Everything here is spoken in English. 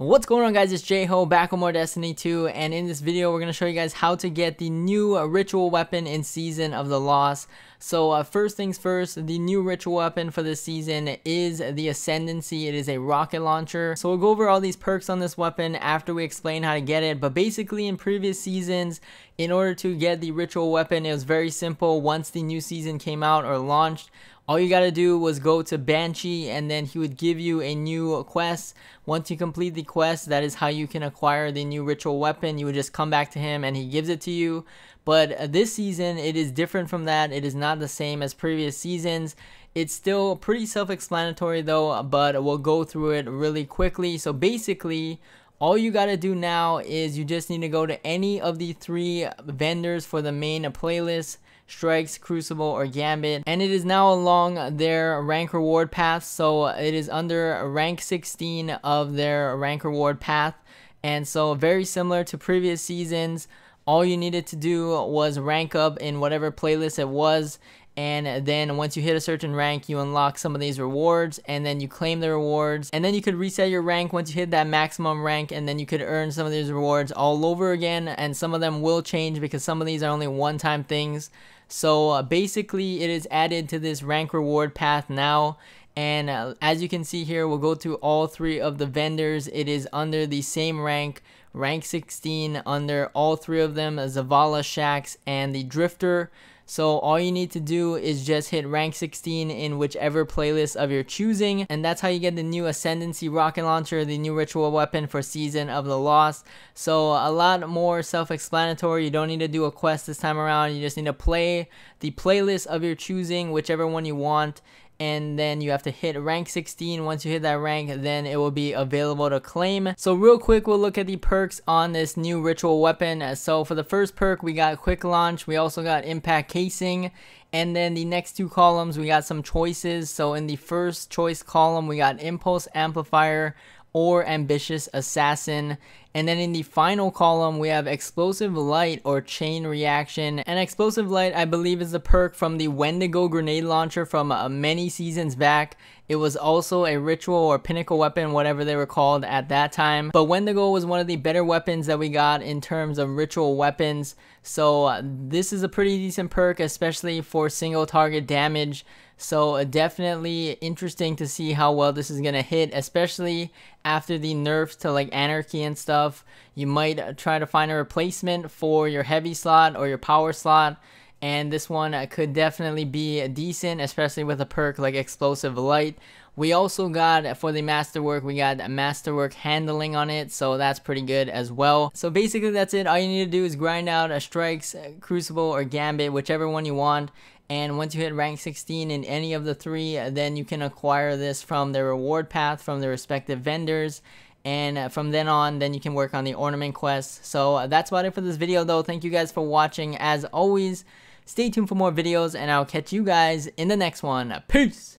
What's going on guys, it's J-Ho back with more Destiny 2 and in this video we're going to show you guys how to get the new uh, ritual weapon in Season of the Lost. So uh, first things first, the new ritual weapon for this season is the Ascendancy. It is a rocket launcher. So we'll go over all these perks on this weapon after we explain how to get it. But basically in previous seasons, in order to get the ritual weapon, it was very simple. Once the new season came out or launched, all you gotta do was go to Banshee and then he would give you a new quest. Once you complete the quest, that is how you can acquire the new ritual weapon. You would just come back to him and he gives it to you. But uh, this season, it is different from that. It is not the same as previous seasons. It's still pretty self-explanatory though, but we'll go through it really quickly. So basically, all you gotta do now is you just need to go to any of the three vendors for the main playlist Strikes, Crucible, or Gambit. And it is now along their rank reward path. So it is under rank 16 of their rank reward path. And so very similar to previous seasons, all you needed to do was rank up in whatever playlist it was and then once you hit a certain rank you unlock some of these rewards and then you claim the rewards and then you could reset your rank once you hit that maximum rank and then you could earn some of these rewards all over again and some of them will change because some of these are only one-time things. So uh, basically it is added to this rank reward path now and uh, as you can see here we'll go to all three of the vendors it is under the same rank rank 16 under all three of them Zavala Shaxx and the Drifter so all you need to do is just hit rank 16 in whichever playlist of your choosing. And that's how you get the new Ascendancy rocket launcher, the new ritual weapon for Season of the Lost. So a lot more self-explanatory. You don't need to do a quest this time around. You just need to play the playlist of your choosing, whichever one you want and then you have to hit rank 16 once you hit that rank then it will be available to claim. So real quick we'll look at the perks on this new ritual weapon. So for the first perk we got quick launch. We also got impact casing. And then the next two columns we got some choices. So in the first choice column we got impulse amplifier or ambitious assassin and then in the final column, we have Explosive Light or Chain Reaction. And Explosive Light, I believe, is the perk from the Wendigo grenade launcher from uh, many seasons back. It was also a ritual or pinnacle weapon, whatever they were called at that time. But Wendigo was one of the better weapons that we got in terms of ritual weapons. So uh, this is a pretty decent perk, especially for single target damage. So uh, definitely interesting to see how well this is going to hit, especially after the nerfs to like Anarchy and stuff. You might uh, try to find a replacement for your heavy slot or your power slot. And this one uh, could definitely be decent, especially with a perk like Explosive Light. We also got, for the Masterwork, we got a Masterwork handling on it, so that's pretty good as well. So basically that's it. All you need to do is grind out a Strikes, Crucible, or Gambit, whichever one you want. And once you hit rank 16 in any of the three, then you can acquire this from the reward path from the respective vendors and uh, from then on then you can work on the ornament quest. So uh, that's about it for this video though. Thank you guys for watching. As always stay tuned for more videos and i'll catch you guys in the next one. Peace